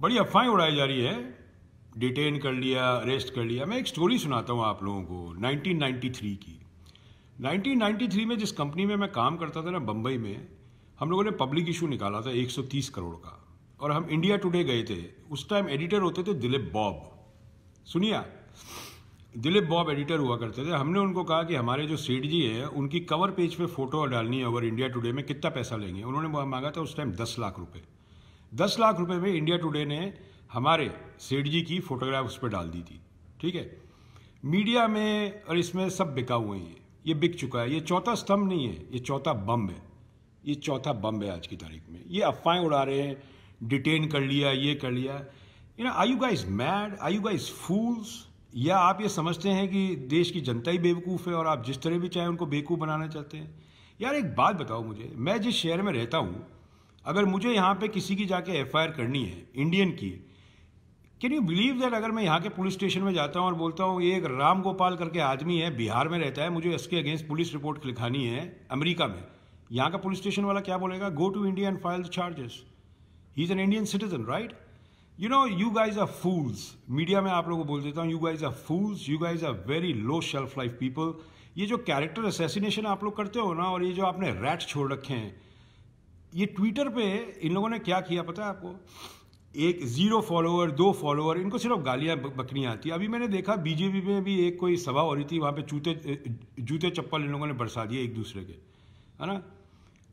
बड़ी अफवाहें उड़ाई जा रही है। डिटेन कर लिया अरेस्ट कर लिया। मैं एक स्टोरी सुनाता हूँ आप लोगों को 1993 की। 1993 में जिस कंपनी में मैं काम करता था ना बम्बई में, हम लोगों ने पब्लिक इशू निकाला था 130 करोड़ का। और हम इंडिया टुडे गए थे। उस टाइम एडिटर होते थे दिलीप बॉब। सुनिए दिलीप बॉब एडिटर हुआ करते थे। हमने उनको कहा कि हमारे जो सेठ जी हैं, उनकी कवर पेज पे फ़ोटो डालनी है ओवर इंडिया टुडे में, कितना पैसा लेंगे? उन्होंने मांगा था उस टाइम दस लाख रुपए। दस लाख रुपए में इंडिया टुडे ने हमारे सेठ जी की फोटोग्राफ उस पर डाल दी थी, ठीक है? मीडिया में और इसमें सब बिका हुए हैं ये। बिक चुका है। ये चौथा स्तंभ नहीं है, ये चौथा बम है। ये चौथा बम है आज की तारीख में। ये अफवाहें उड़ा रहे हैं, डिटेन कर लिया, ये कर लिया। You know I you guys mad I you guys fools या आप ये समझते हैं कि देश की जनता ही बेवकूफ़ है और आप जिस तरह भी चाहें उनको बेवकूफ़ बनाना चाहते हैं? यार एक बात बताओ मुझे। मैं जिस शहर में रहता हूँ अगर मुझे यहाँ पे किसी की जाके एफआईआर करनी है इंडियन की कैन यू बिलीव दैट अगर मैं यहाँ के पुलिस स्टेशन में जाता हूँ और बोलता हूँ, ये एक राम गोपाल करके आदमी है, बिहार में रहता है, मुझे इसके अगेंस्ट पुलिस रिपोर्ट लिखानी है, अमेरिका में। यहाँ का पुलिस स्टेशन वाला क्या बोलेगा? Go to India and file the charges he is an Indian citizen right you know you guys are fools media में आप लोगों को बोल देता हूँ you guys are fools you guys are very low shelf life people ये जो character assassination आप लोग करते हो ना, और ये जो आपने रैट छोड़ रखे हैं ये ट्विटर पे इन लोगों ने क्या किया पता है आपको? एक ज़ीरो फॉलोअर दो फॉलोअर इनको सिर्फ़ गालियाँ बकरियाँ आती अभी मैंने देखा बीजेपी में भी एक कोई सभा हो रही थी, वहाँ पे जूते जूते चप्पल इन लोगों ने बरसा दिए एक दूसरे के, है ना?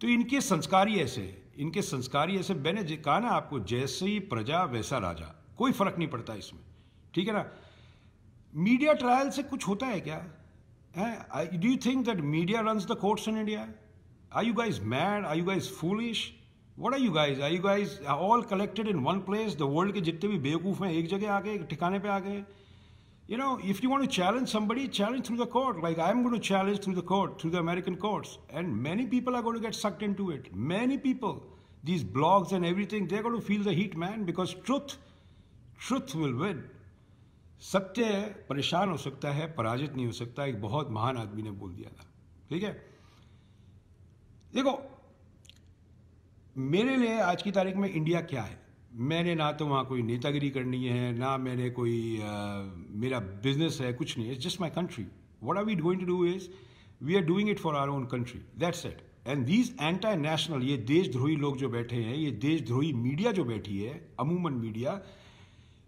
तो इनके संस्कार ही ऐसे इनके संस्कार ही ऐसे मैंने कहा ना आपको, जैसे ही प्रजा, वैसा राजा। कोई फ़र्क नहीं पड़ता इसमें, ठीक है ना? मीडिया ट्रायल से कुछ होता है क्या? Do you think that media run the courts in India Are you guys mad are you guys foolish what are you guys are you guys all collected in one place the world के जितने भी बेवकूफ हैं एक जगह आ गए ठिकाने पे आ गए you know, if you want to challenge somebody, challenge through the court. Like I'm going to challenge through the court, through the American courts. And many people are going to get sucked into it. Many people, these blogs and everything, they're going to feel the heat, man, because truth, truth will win. सत्य परेशान हो सकता है पराजित नहीं हो सकता एक बहुत महान आदमी ने बोल दिया था ठीक है देखो मेरे लिए आज की तारीख में इंडिया क्या है? मैंने ना तो वहाँ कोई नेतागिरी करनी है ना मैंने कोई आ, मेरा बिज़नेस है कुछ नहीं it's just my country what are we going to do is we are doing it for our own country that's it and these anti national ये देशद्रोही लोग जो बैठे हैं ये देशद्रोही मीडिया जो बैठी है अमूमन मीडिया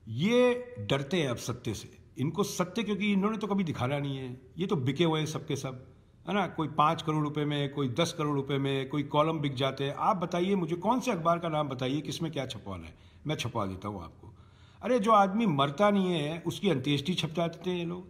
ये डरते हैं अब सत्य से। इनको सत्य क्योंकि इन्होंने तो कभी दिखाना नहीं है। ये तो बिके हुए हैं सबके सब। है ना, कोई पाँच करोड़ रुपए में, कोई दस करोड़ रुपए में, कोई कॉलम बिक जाते हैं। आप बताइए मुझे, कौन से अखबार का नाम बताइए, किसमें क्या छपवाना है? मैं छपवा देता हूँ आपको। अरे, जो आदमी मरता नहीं है, उसकी अंत्येष्टि छपवा देते हैं ये लोग।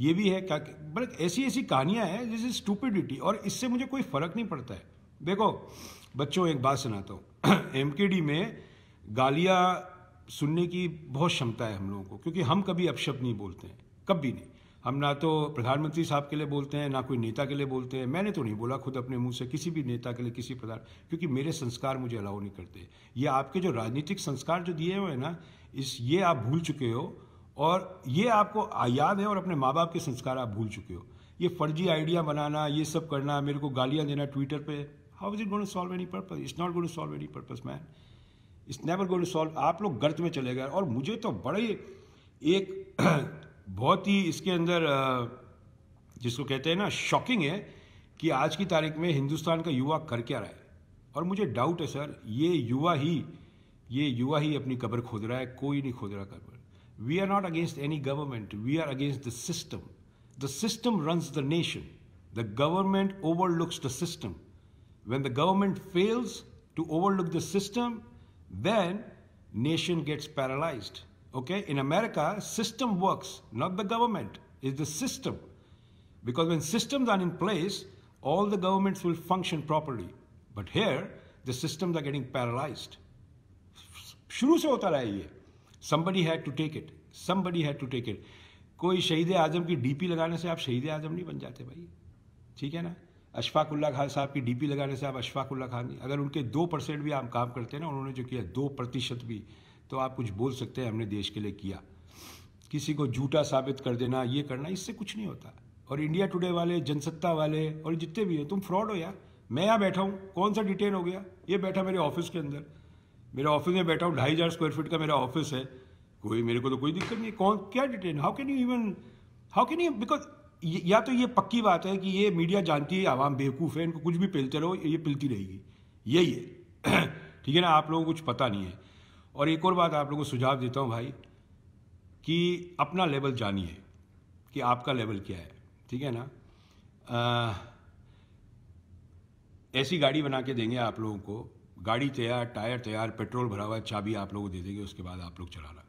ये भी है, क्या बट ऐसी ऐसी कहानियाँ हैं जिस स्टूपिडिटी और इससे मुझे कोई फ़र्क नहीं पड़ता है। देखो, बच्चों, एक बात सुनाता हूँ। एम में गालियाँ सुनने की बहुत क्षमता है हम लोगों को, क्योंकि हम कभी अपशब्द नहीं बोलते हैं, कभी नहीं। हम ना तो प्रधानमंत्री साहब के लिए बोलते हैं, ना कोई नेता के लिए बोलते हैं। मैंने तो नहीं बोला खुद अपने मुँह से, किसी भी नेता के लिए, किसी प्रधान, क्योंकि मेरे संस्कार मुझे अलाउ नहीं करते। ये आपके जो राजनीतिक संस्कार जो दिए हुए हैं ना, इस, ये आप भूल चुके हो, और ये आपको याद है और अपने माँ बाप के संस्कार आप भूल चुके हो। ये फर्जी आइडिया बनाना, ये सब करना, मेरे को गालियाँ देना ट्विटर पर how is it to solve any purpose it's not to solve any purpose man it's never to solve आप लोग गर्त में चले गए। और मुझे तो बड़े एक बहुत ही इसके अंदर जिसको कहते हैं ना शॉकिंग है कि आज की तारीख में हिंदुस्तान का युवा कर क्या रहा है। और मुझे डाउट है सर ये युवा ही, ये युवा ही अपनी कब्र खोद रहा है, कोई नहीं खोद रहा कब्र। We are not against any government we are against the system the system runs the nation the government overlooks the system when the government fails to overlook the system, then nation gets paralyzed. Okay, in America, system works, not the government. It's the system. Because when systems are in place, all the governments will function properly. But here, the systems are getting paralyzed. शुरू से होता रहा ये somebody had to take it. Somebody had to take it. कोई शहीद आज़म की DP लगाने से आप शहीद आज़म नहीं बन जाते भाई ठीक है ना अशफाकुल्ला खान साहब की डीपी लगाने से आप अशफाकुल्ला खान अगर उनके दो परसेंट भी आप काम करते हैं ना उन्होंने जो किया दो प्रतिशत भी तो आप कुछ बोल सकते हैं, हमने देश के लिए किया। किसी को झूठा साबित कर देना, ये करना, इससे कुछ नहीं होता। और इंडिया टुडे वाले, जनसत्ता वाले, और जितने भी हैं, तुम फ्रॉड हो यार। मैं यहाँ बैठा हूँ, कौन सा डिटेन हो गया? ये बैठा मेरे ऑफ़िस के अंदर। मेरे ऑफ़िस में बैठा हूँ, ढाई हज़ार स्क्वायर फीट का मेरा ऑफ़िस है। कोई मेरे को तो कोई दिक्कत नहीं कौन, क्या detain? How can you even how can you because या तो ये पक्की बात है कि ये मीडिया जानती है आवाम बेवकूफ़ है, इनको कुछ भी पिलते रहो, ये पिलती रहेगी। यही है। ठीक है ना? आप लोगों को कुछ पता नहीं है। और एक और बात आप लोगों को सुझाव देता हूँ भाई, कि अपना लेवल जानिए, कि आपका लेवल क्या है, ठीक है ना? ऐसी गाड़ी बना के देंगे आप लोगों को, गाड़ी तैयार, टायर तैयार, पेट्रोल भरा हुआ, चाबी आप लोगों को दे देंगे, उसके बाद आप लोग चलाना।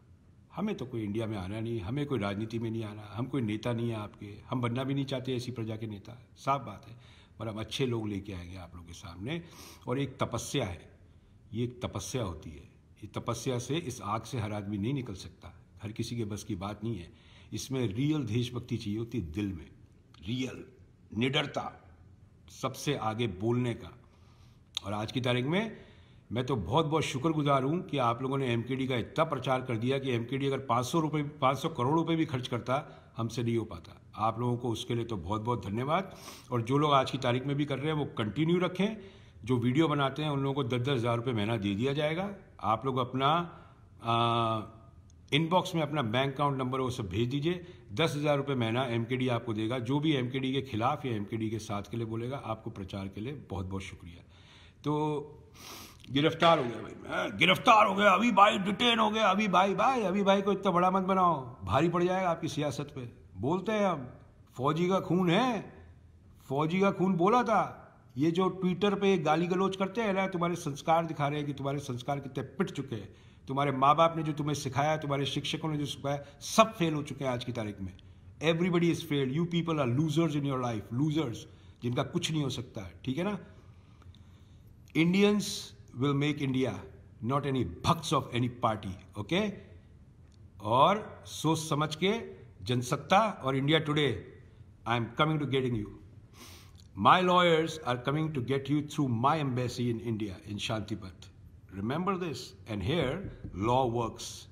हमें तो कोई इंडिया में आना नहीं, हमें कोई राजनीति में नहीं आना, हम कोई नेता नहीं है आपके, हम बनना भी नहीं चाहते ऐसी प्रजा के नेता, साफ़ बात है, पर हम अच्छे लोग लेके आएँगे आप लोगों के सामने, और एक तपस्या है, ये एक तपस्या होती है। तपस्या से इस आग से हर आदमी नहीं निकल सकता। हर किसी के बस की बात नहीं है। इसमें रियल देशभक्ति चाहिए होती दिल में। रियल, निडरता, सबसे आगे बोलने का। और आज की तारीख में मैं तो बहुत बहुत शुक्रगुजार हूँ कि आप लोगों ने एम का इतना प्रचार कर दिया कि एम अगर पाँच सौ रुपये पाँच सौ करोड़ रुपये भी खर्च करता, हमसे नहीं हो पाता। आप लोगों को उसके लिए तो बहुत बहुत धन्यवाद। और जो लोग आज की तारीख में भी कर रहे हैं, वो कंटिन्यू रखें। जो वीडियो बनाते हैं, उन लोगों को दस दस हज़ार रुपये महीना दे दिया जाएगा। आप लोग अपना इनबॉक्स में अपना बैंक अकाउंट नंबर वो सब भेज दीजिए। दस हज़ार रुपये महीना एम आपको देगा। जो भी एम के खिलाफ या एम के साथ के लिए बोलेगा, आपको प्रचार के लिए बहुत बहुत शुक्रिया। तो गिरफ़्तार हो गया भाई। मैं, गिरफ़्तार हो गया। अभी भाई डिटेन हो गया। अभी भाई भाई, अभी भाई को इतना बड़ा मत बनाओ। भारी पड़ जाएगा आपकी सियासत पे। बोलते हैं हम, फौजी का खून है। फौजी का खून बोला था। ये जो ट्विटर पे गाली गलोच करते हैं ना, तुम्हारे संस्कार दिखा रहे हैं कि तुम्हारे संस्कार कितने पिट चुके हैं। तुम्हारे माँ बाप ने जो तुम्हें सिखाया, तुम्हारे शिक्षकों ने जो सिखाया, सब फेल हो चुके हैं आज की तारीख में। Everybody is fail you people are losers in your life losers जिनका कुछ नहीं हो सकता, ठीक है ना? Indians will make India not any भक्स of any party okay और सोच समझ के जनसत्ता और India Today I am coming to getting you My lawyers are coming to get you through my embassy in India, in Shantipat. Remember this. And here, law works.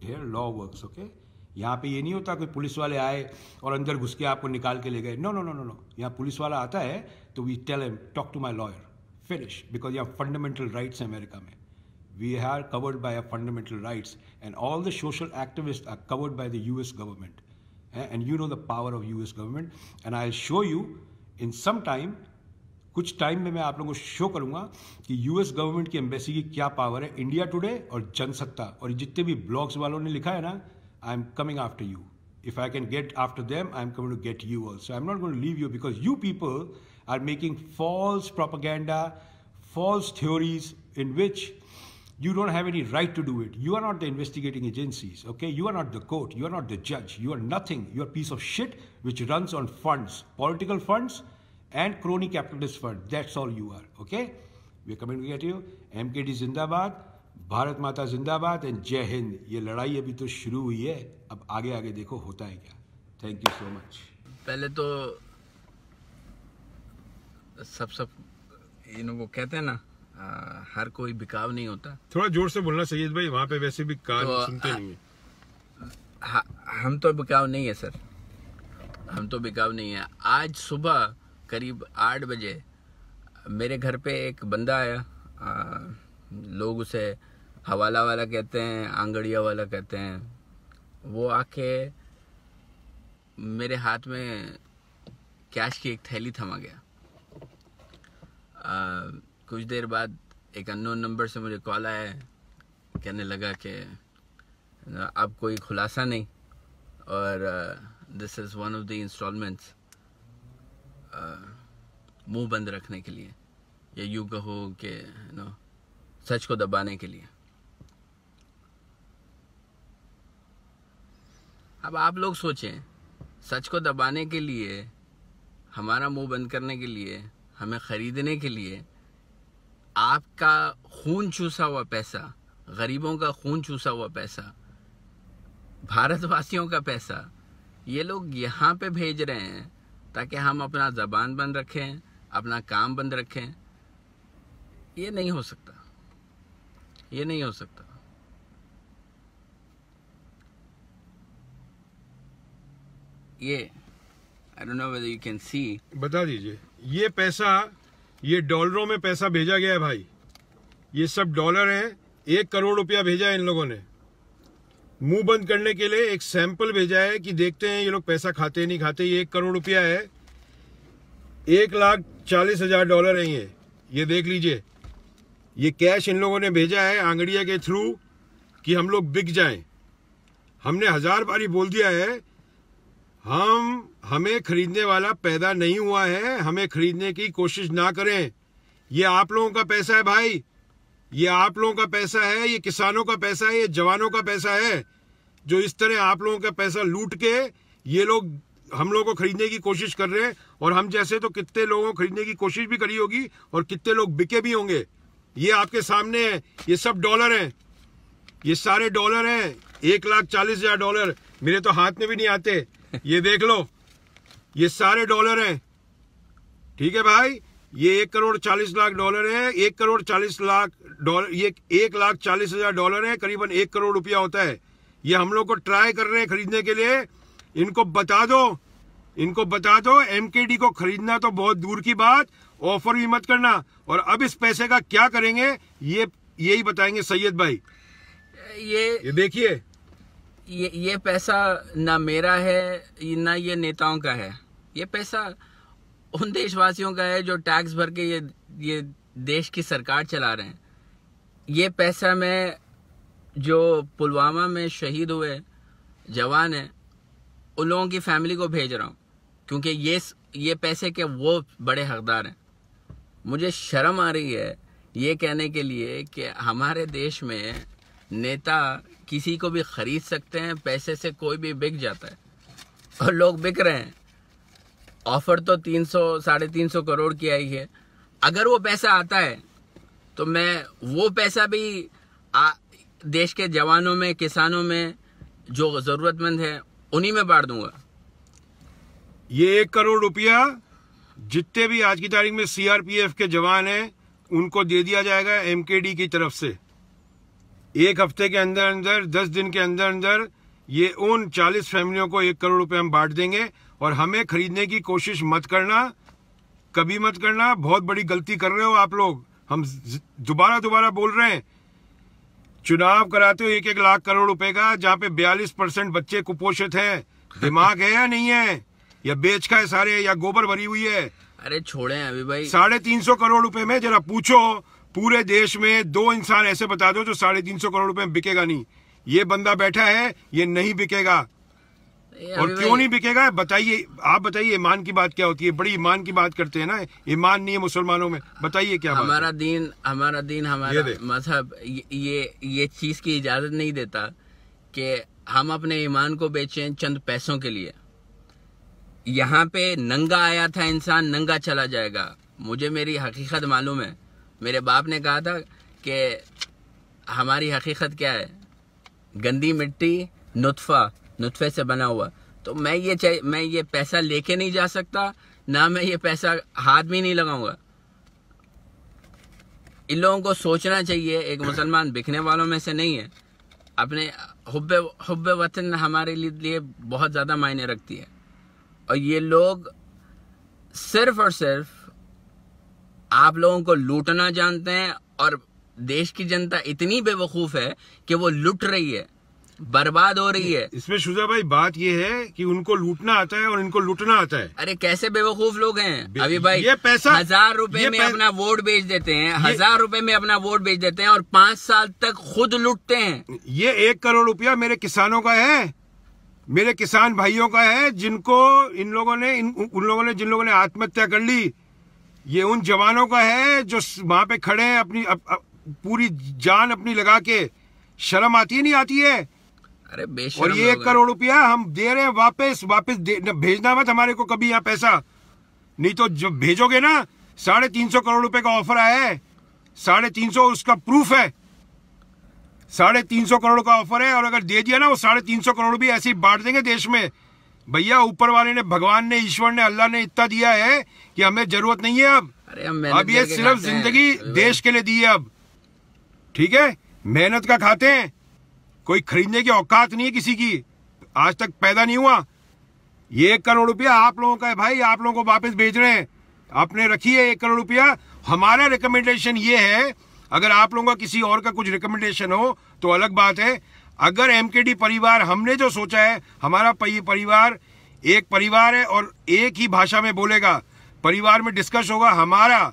Here, law works, okay? यहाँ पे ये नहीं होता कोई police वाले आए और अंदर घुस के आपको निकाल के ले गए no no no no no यहाँ पुलिस वाला आता है तो we tell em talk to my lawyer finish because यहाँ फंडामेंटल राइट्स हैं America we are covered by our fundamental rights and all the social activists are covered by the US government eh? and you know the power of US government and I'll show you in some time कुछ time में मैं आप लोगों को show करूँगा कि US government की embassy की क्या पावर है इंडिया टुडे और जनसत्ता। और जितने भी ब्लॉग्स वालों ने लिखा है ना I am coming after you if I can get after them I am coming to get you also I am not going to leave you because you people are making false propaganda false theories in which you don't have any right to do it. You are not the investigating agencies, okay? You are not the court. You are not the judge. You are nothing. You are a piece of shit which runs on funds, political funds and crony capitalist funds. That's all you are, okay? We're coming to get you. MKD Zindabad, Bharat माता जिंदाबाद and जय हिंद ये लड़ाई अभी तो शुरू हुई है अब आगे आगे देखो होता है क्या थैंक यू सो मच पहले तो सब सब इन वो कहते हैं ना आ, हर कोई बिकाव नहीं होता। थोड़ा ज़ोर से बोलना सैयद भाई वहाँ पे वैसे भी कान तो, सुनते नहीं है। हम तो बिकाव नहीं है सर। हम तो बिकाव नहीं है। आज सुबह करीब आठ बजे मेरे घर पे एक बंदा आया। आ, लोग उसे हवाला वाला कहते हैं आंगड़िया वाला कहते हैं। वो आके मेरे हाथ में कैश की एक थैली थमा गया। आ, कुछ देर बाद एक अननोन नंबर से मुझे कॉल आया कहने लगा कि, अब कोई खुलासा नहीं। और this is one of the instalments मुँह बंद रखने के लिए, या यूँ कहो कि नो सच को दबाने के लिए। अब आप लोग सोचें, सच को दबाने के लिए, हमारा मुँह बंद करने के लिए, हमें ख़रीदने के लिए आपका खून चूसा हुआ पैसा, गरीबों का खून चूसा हुआ पैसा, भारतवासियों का पैसा, ये लोग यहाँ पे भेज रहे हैं ताकि हम अपना ज़बान बंद रखें, अपना काम बंद रखें। ये नहीं हो सकता। ये नहीं हो सकता। ये I don't know whether you can see बता दीजिए। ये पैसा ये डॉलरों में पैसा भेजा गया है भाई। ये सब डॉलर हैं। एक करोड़ रुपया भेजा है इन लोगों ने। मुँह बंद करने के लिए एक सैंपल भेजा है कि देखते हैं ये लोग पैसा खाते नहीं खाते। ये एक करोड़ रुपया है। एक लाख चालीस हज़ार डॉलर है ये। ये देख लीजिए। ये कैश इन लोगों ने भेजा है आंगड़िया के थ्रू कि हम लोग बिक जाएँ। हमने हज़ार बारी बोल दिया है हम, हमें खरीदने वाला पैदा नहीं हुआ है, हमें खरीदने की कोशिश ना करें। ये आप लोगों का पैसा है भाई। ये आप लोगों का पैसा है, ये किसानों का पैसा है, ये जवानों का पैसा है। जो इस तरह आप लोगों का पैसा लूट के ये लोग हम लोगों को खरीदने की कोशिश कर रहे हैं, और हम जैसे तो कितने लोगों को खरीदने की कोशिश भी करी होगी, और कितने लोग बिके भी होंगे। ये आपके सामने है, ये सब डॉलर हैं। ये सारे डॉलर हैं, एक लाख चालीस हज़ार डॉलर। मेरे तो हाथ में भी नहीं आते। ये देख लो ये सारे डॉलर हैं। ठीक है भाई? ये एक करोड़ चालीस लाख डॉलर है एक करोड़ चालीस लाख डॉलर ये एक लाख चालीस हज़ार डॉलर है करीबन एक करोड़ रुपया होता है। ये हम लोग को ट्राई कर रहे हैं खरीदने के लिए। इनको बता दो इनको बता दो एमकेडी को खरीदना तो बहुत दूर की बात ऑफ़र भी मत करना। और अब इस पैसे का क्या करेंगे ये यही बताएँगे सैयद भाई। ये ये देखिए ये ये पैसा ना मेरा है ना ये नेताओं का है। ये पैसा उन देशवासियों का है जो टैक्स भर के ये ये देश की सरकार चला रहे हैं। ये पैसा मैं जो पुलवामा में शहीद हुए जवान हैं, उन लोगों की फैमिली को भेज रहा हूँ, क्योंकि ये ये पैसे के वो बड़े हकदार हैं। मुझे शर्म आ रही है ये कहने के लिए कि हमारे देश में नेता किसी को भी खरीद सकते हैं पैसे से कोई भी बिक जाता है। और लोग बिक रहे हैं। ऑफ़र तो तीन सौ साढ़े तीन सौ करोड़ की आई है। अगर वो पैसा आता है तो मैं वो पैसा भी आ, देश के जवानों में किसानों में जो जरूरतमंद है उन्हीं में बांट दूँगा। ये एक करोड़ रुपया जितने भी आज की तारीख में सीआरपीएफ के जवान हैं उनको दे दिया जाएगा एमकेडी की तरफ़ से। एक हफ़्ते के अंदर अंदर दस दिन के अंदर अंदर ये उन चालीस फैमिलियों को एक करोड़ रुपए हम बांट देंगे। और हमें खरीदने की कोशिश मत करना कभी मत करना। बहुत बड़ी गलती कर रहे हो आप लोग। हम दोबारा दोबारा बोल रहे हैं। चुनाव कराते हो एक एक लाख करोड़ रुपए का जहाँ पे बयालीस परसेंट बच्चे कुपोषित हैं। दिमाग है या नहीं है? या बेच का है सारे या गोबर भरी हुई है? अरे छोड़े अभी भाई। साढ़े तीन सौ करोड़ रुपए में जरा पूछो पूरे देश में दो इंसान ऐसे बता दो जो साढ़े तीन सौ करोड़ रुपए में बिकेगा नहीं। ये बंदा बैठा है ये नहीं बिकेगा। और क्यों नहीं बिकेगा? बताइए आप बताइए ईमान की बात क्या होती है? बड़ी ईमान की बात करते हैं ना। ईमान नहीं है मुसलमानों में। बताइए क्या हमारा दीन हमारा दीन हमारा मज़हब ये ये चीज़ की इजाज़त नहीं देता कि हम अपने ईमान को बेचें चंद पैसों के लिए। यहाँ पे नंगा आया था इंसान नंगा चला जाएगा। मुझे मेरी हकीकत मालूम है। मेरे बाप ने कहा था कि हमारी हकीकत क्या है? गंदी मिट्टी नुतफ़ा, नुतफे से बना हुआ। तो मैं ये मैं ये पैसा लेके नहीं जा सकता, ना मैं ये पैसा हाथ भी नहीं लगाऊँगा। इन लोगों को सोचना चाहिए, एक मुसलमान बिकने वालों में से नहीं है। अपने हुब्बे हुब्बे वतन हमारे लिए बहुत ज़्यादा मायने रखती है। और ये लोग सिर्फ़ और सिर्फ़ आप लोगों को लूटना जानते हैं और देश की जनता इतनी बेवकूफ़ है कि वो लुट रही है बर्बाद हो रही है। इसमें शुजा भाई बात ये है कि उनको लूटना आता है और इनको लूटना आता है। अरे कैसे बेवकूफ़ लोग हैं? अभी भाई ये पैसा हज़ार रुपए में अपना वोट बेच देते हैं हज़ार रुपए में अपना वोट बेच देते हैं और पाँच साल तक खुद लूटते हैं। ये एक करोड़ रुपया मेरे किसानों का है मेरे किसान भाइयों का है जिनको इन लोगों ने इन उन लोगों ने जिन लोगों ने आत्महत्या कर ली ये उन जवानों का है जो वहाँ पे खड़े हैं अपनी अप, अप, पूरी जान अपनी लगा के शर्म आती है नहीं आती है? अरे और ये एक करोड़ रुपया हम दे रहे हैं वापस वापस भेजना मत हमारे को कभी यहाँ पैसा। नहीं तो जब भेजोगे ना साढ़े तीन सौ करोड़ रुपए का ऑफ़र आया है। साढ़े तीन सौ उसका प्रूफ है। साढ़े तीन सौ करोड़ का ऑफ़र है और अगर दे दिया ना वो साढ़े तीन सौ करोड़ भी ऐसे ही बांट देंगे देश में। भैया ऊपर वाले ने भगवान ने ईश्वर ने अल्लाह ने इतना दिया है कि हमें ज़रूरत नहीं है अब। अरे अब ये सिर्फ़ ज़िंदगी देश के लिए दी है अब। ठीक है? मेहनत का खाते हैं। कोई खरीदने की औकात नहीं है किसी की। आज तक पैदा नहीं हुआ। ये एक करोड़ रुपया आप लोगों का है भाई। आप लोगों को वापस भेज रहे हैं। आपने रखी है एक करोड़ रुपया। हमारा रिकमेंडेशन ये है अगर आप लोगों का किसी और का कुछ रिकमेंडेशन हो तो अलग बात है। अगर एमकेडी परिवार हमने जो सोचा है, हमारा परिवार एक परिवार है और एक ही भाषा में बोलेगा, परिवार में डिस्कस होगा, हमारा,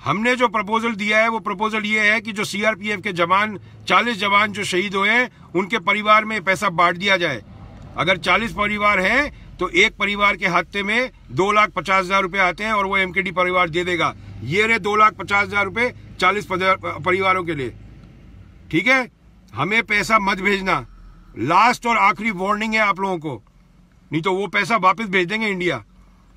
हमने जो प्रपोजल दिया है, वो प्रपोजल ये है कि जो सीआरपीएफ के जवान 40 जवान जो शहीद हुए हैं, उनके परिवार में पैसा बांट दिया जाए। अगर 40 परिवार हैं तो एक परिवार के हाथे में दो लाख पचास हज़ार रुपए आते हैं और वो एमकेडी परिवार दे देगा। ये रहे दो लाख पचास हज़ार रुपए चालीस परिवारों के लिए। ठीक है? हमें पैसा मत भेजना। लास्ट और आखिरी वार्निंग है आप लोगों को। नहीं तो वो पैसा वापस भेज देंगे इंडिया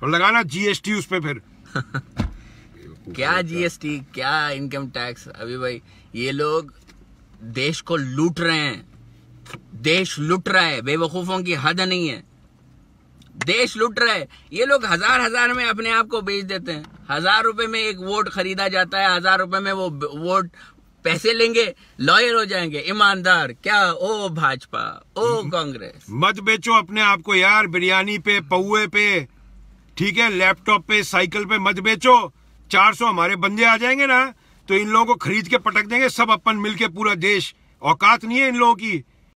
और लगाना जीएसटी उस पर फिर। क्या जीएसटी क्या इनकम टैक्स अभी भाई, ये लोग देश को लूट रहे हैं। देश लूट रहा है। बेवकूफों की हद नहीं है। देश लूट रहा है। ये लोग हज़ार हज़ार में अपने आप को बेच देते हैं। हज़ार रुपए में एक वोट खरीदा जाता है, हज़ार रुपए में वो वोट पैसे लेंगे लॉयर हो जाएँगे ईमानदार क्या ओ भाजपा ओ कांग्रेस? मत बेचो अपने आप को यार बिरयानी पे पौए पे ठीक है लैपटॉप पे साइकिल पे मत बेचो। चार सौ हमारे बंदे आ जाएँगे ना तो इन लोगों को खरीद के पटक देंगे सब अपन मिलके पूरा देश। औकात नहीं है इन लोगों की।